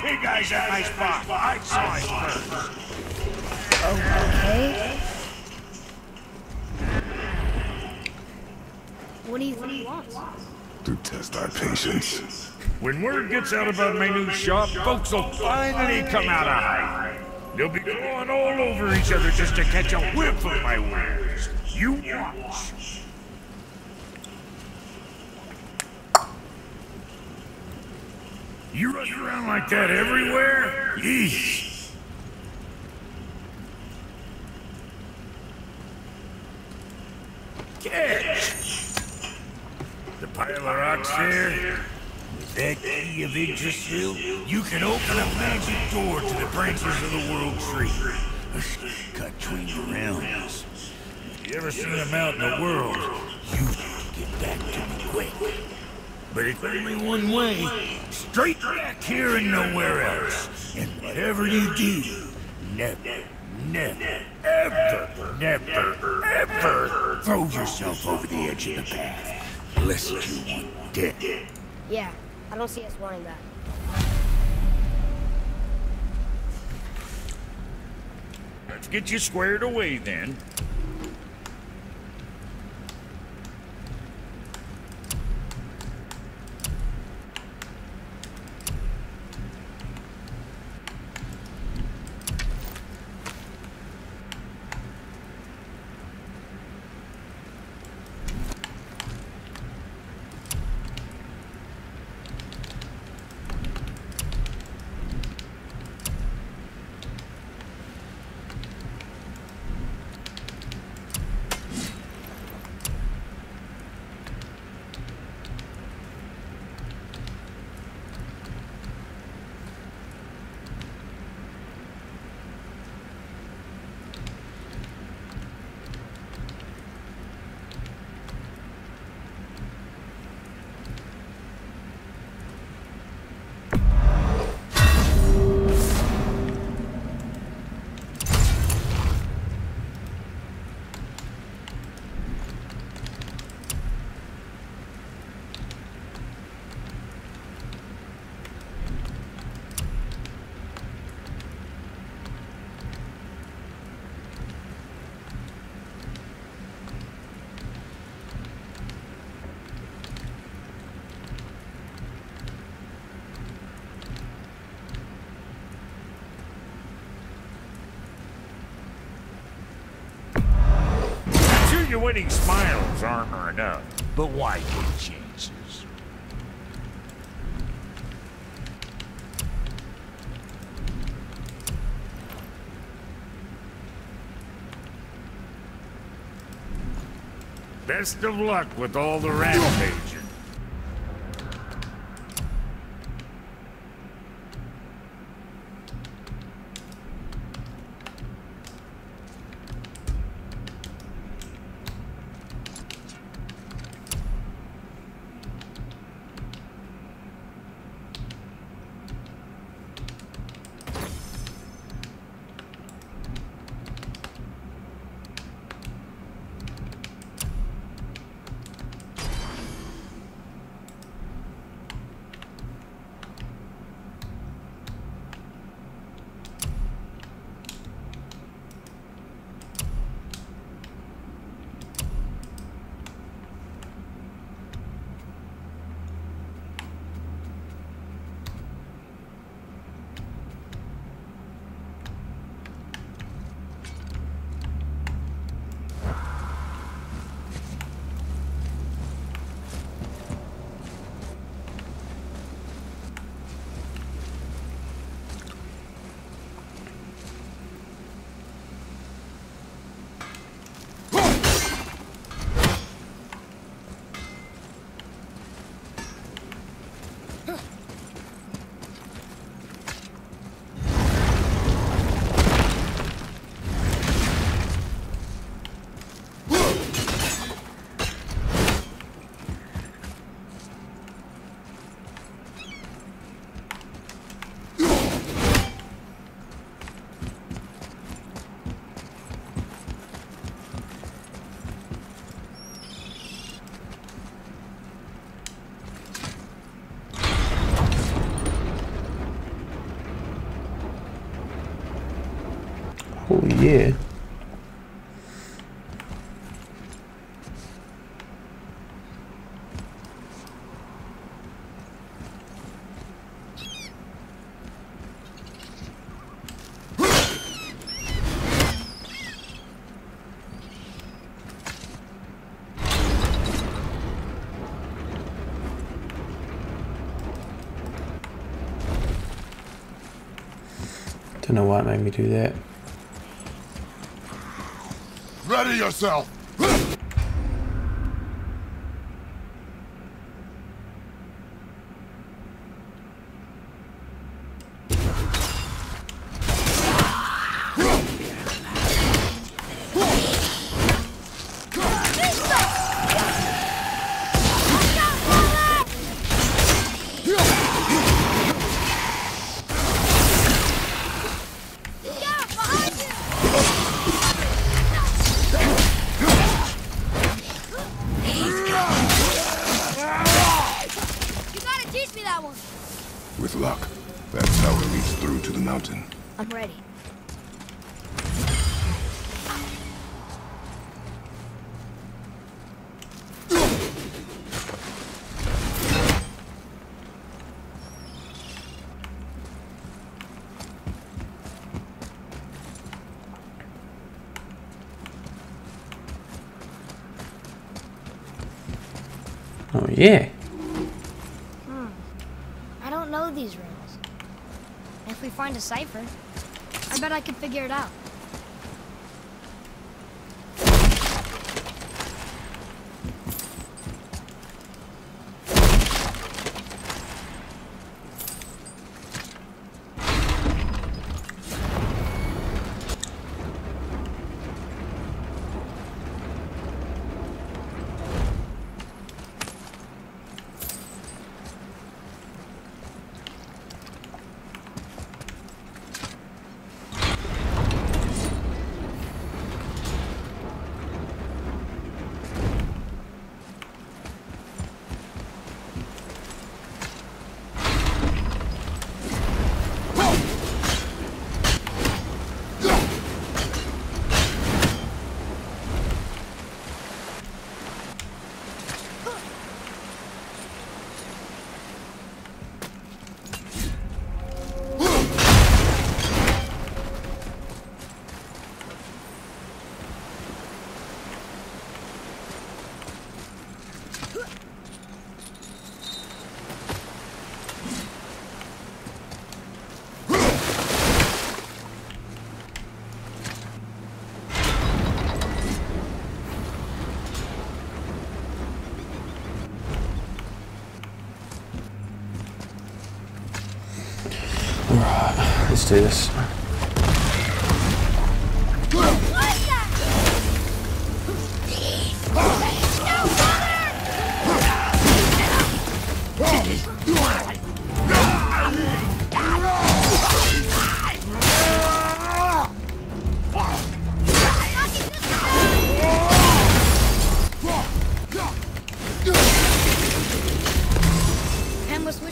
pig eyes at my spot. I saw it first. Okay. What do you think he wants? To test our patience. When word gets out about my new shop, folks will finally come out of hiding. They'll be clawing all over each other just to catch a whiff of my wares. You watch. You run around like that everywhere? Yeesh. Catch! The pile of rocks there? With that key of Yggdrasil, you can open a magic door to the branches of the World Tree. A cut between the realms. If you ever seen them out in the world, you get back to me quick. But it's only one way. Straight back here and nowhere else. And whatever you do, never, never, ever, never, ever throw yourself over the edge of the path. Lest you want dead. Yeah, I don't see us wanting that. Let's get you squared away then. Sure, your winning smiles aren't enough, but why take chances? Best of luck with all the rampaging. Oh. Don't know why it made me do that. Ready yourself! That's how it leads through to the mountain. I'm ready. Oh yeah. Hmm. I don't know these riddles. If we find a cipher, I bet I could figure it out. Let's do this.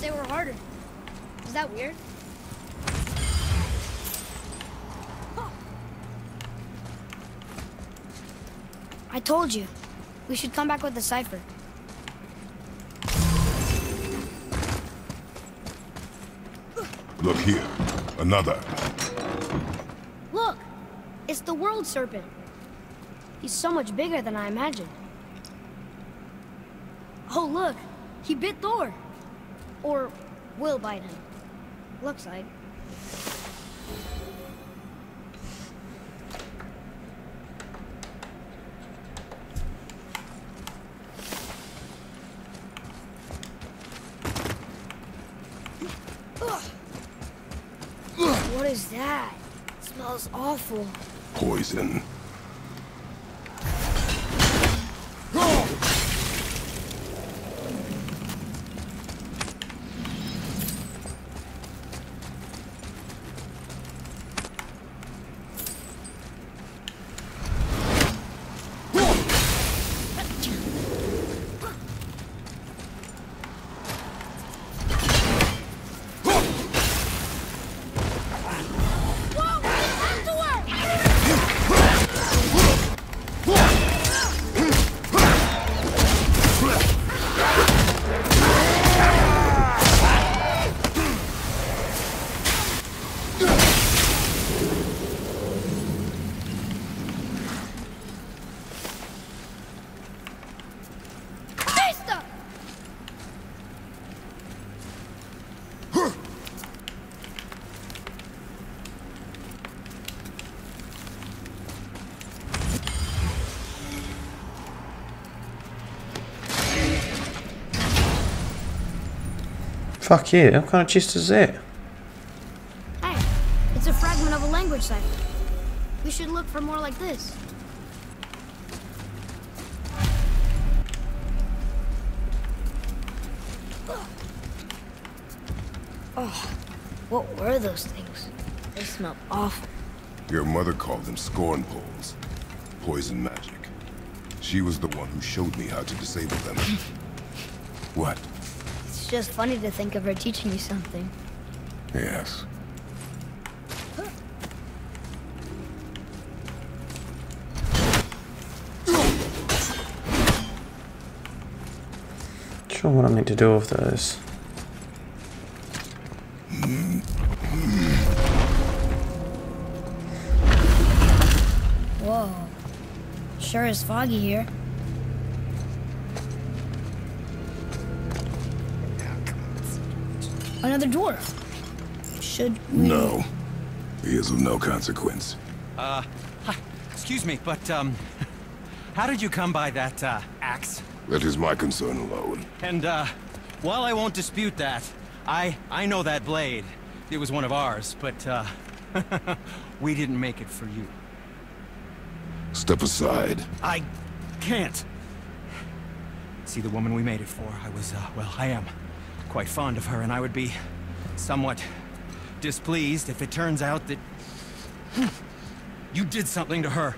They were harder. Is that weird? I told you. We should come back with the cipher. Look here. Another. Look! It's the world serpent. He's so much bigger than I imagined. Oh, look! He bit Thor! Or will bite him. Looks like. What is that? It smells awful. Poison. Fuck yeah, what kind of chest is that? Hey, it's a fragment of a language cipher. We should look for more like this. Oh, what were those things? They smell awful. Your mother called them scorn poles. Poison magic. She was the one who showed me how to disable them. what? It's just funny to think of her teaching you something. Yes. Sure what I meant to do with those. Whoa. Sure is foggy here. Another dwarf. Should we... No. He is of no consequence. Uh, hi. Excuse me, but, um, how did you come by that, uh, axe? That is my concern alone. And, uh, while I won't dispute that, I, I know that blade. It was one of ours, but, uh, we didn't make it for you. Step aside. I can't. See, the woman we made it for, I was, uh, well, I am quite fond of her, and I would be somewhat displeased if it turns out that you did something to her.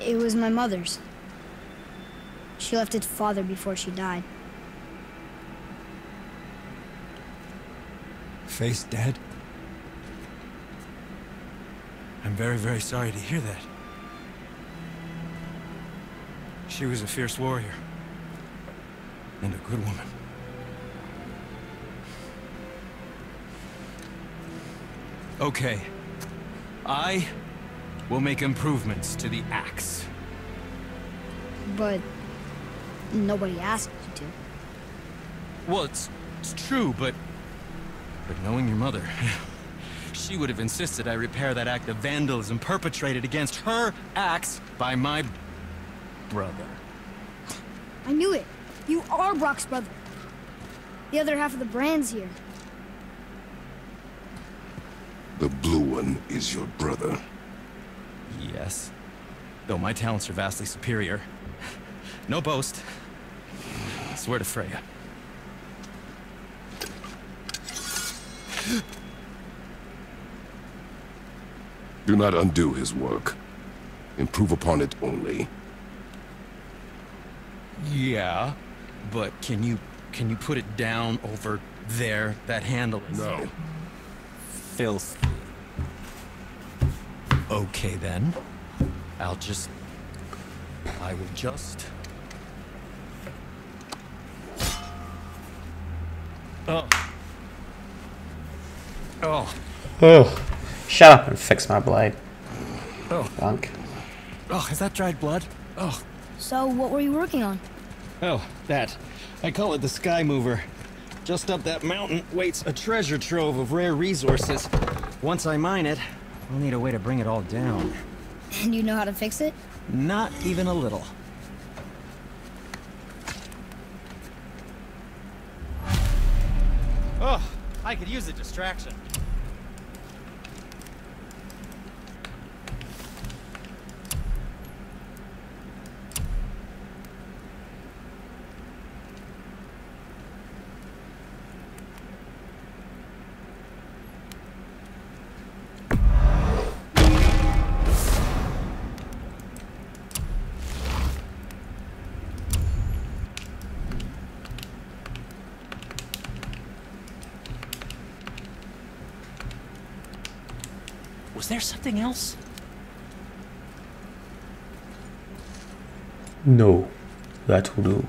It was my mother's. She left its father before she died. Faye's dead? I'm very, very sorry to hear that. She was a fierce warrior. And a good woman. Okay. I will make improvements to the axe. But nobody asked you to. Well, it's, it's true, but... But knowing your mother... She would have insisted I repair that act of vandalism perpetrated against her axe by my... brother. I knew it. You are Brok's brother. The other half of the brand's here. The blue one is your brother. Yes. Though my talents are vastly superior. No boast. I swear to Freya. Do not undo his work. Improve upon it only. Yeah, but can you can you put it down over there? That handle is No. filthy. Okay then. I'll just I will just Oh. Oh. Oh, shut up and fix my blade. Oh. Bunk. Oh, is that dried blood? Oh. So, what were you working on? Oh, that. I call it the Sky Mover. Just up that mountain waits a treasure trove of rare resources. Once I mine it, I'll need a way to bring it all down. And you know how to fix it? Not even a little. Oh, I could use a distraction. Was there something else? No, that will do.